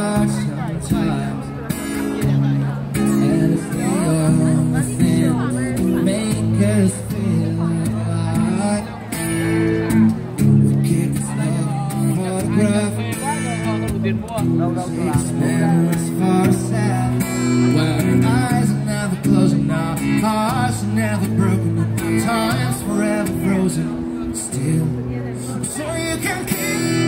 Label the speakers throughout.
Speaker 1: And the only make us feel for sad eyes are never closing Our hearts are never broken Time's forever frozen Still So you can keep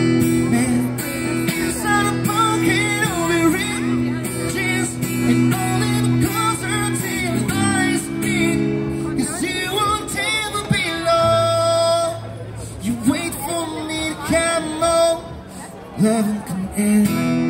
Speaker 1: Loving can end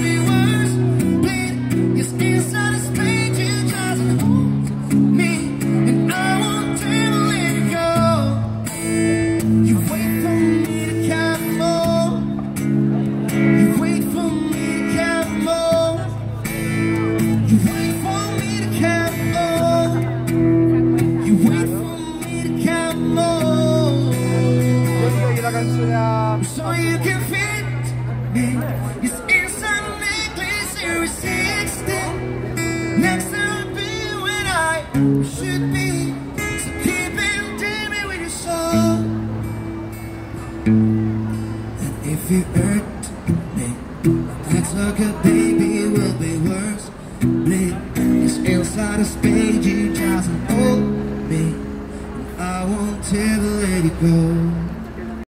Speaker 1: so you can fit me. It's inside a necklace, irresisting. Next to be when I should be. So keep it dreaming with your soul. And if you hurt me, that's okay, baby, will be worse. Bleed is inside a page, you just hold me. I won't ever let it go.